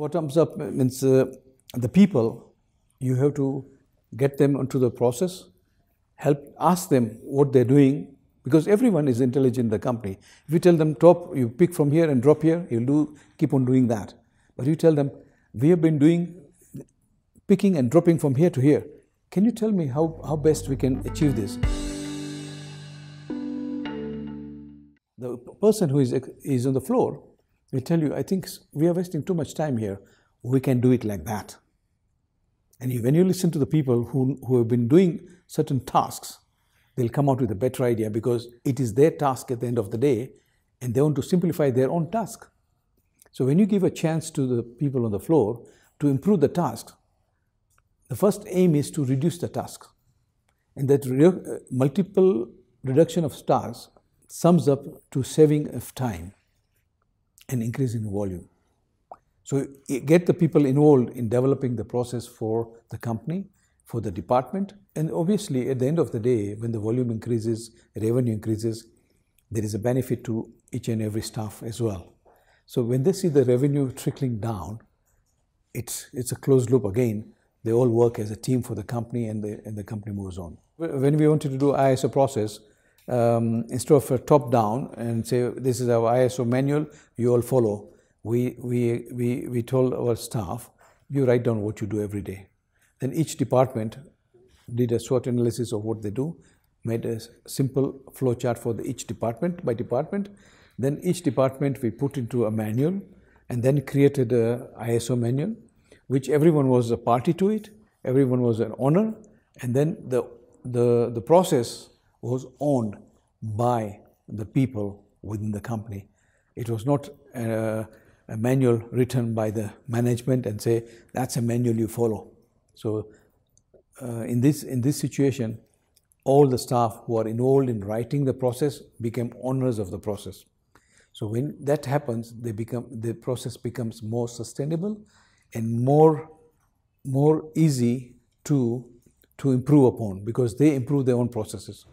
bottoms up means uh, the people, you have to get them onto the process, help ask them what they're doing, because everyone is intelligent in the company. If you tell them top, you pick from here and drop here, you'll do keep on doing that. But you tell them, we have been doing picking and dropping from here to here. Can you tell me how, how best we can achieve this? The person who is, is on the floor will tell you, I think we are wasting too much time here. We can do it like that. And when you listen to the people who, who have been doing certain tasks, they'll come out with a better idea because it is their task at the end of the day and they want to simplify their own task. So when you give a chance to the people on the floor to improve the task, the first aim is to reduce the task. And that re uh, multiple reduction of tasks sums up to saving of time and increasing volume. So get the people involved in developing the process for the company, for the department, and obviously at the end of the day, when the volume increases, revenue increases, there is a benefit to each and every staff as well. So when they see the revenue trickling down, it's, it's a closed loop again. They all work as a team for the company and the, and the company moves on. When we wanted to do ISO process, um, instead of a top down and say, this is our ISO manual, you all follow, we, we, we, we told our staff, you write down what you do every day. Then each department did a SWOT analysis of what they do, made a simple flow chart for the, each department by department. Then each department we put into a manual and then created a ISO manual, which everyone was a party to it, everyone was an owner, and then the, the, the process was owned by the people within the company. It was not a, a, manual written by the management and say, that's a manual you follow. So uh, in, this, in this situation, all the staff who are involved in writing the process became owners of the process. So when that happens, they become, the process becomes more sustainable and more, more easy to, to improve upon because they improve their own processes.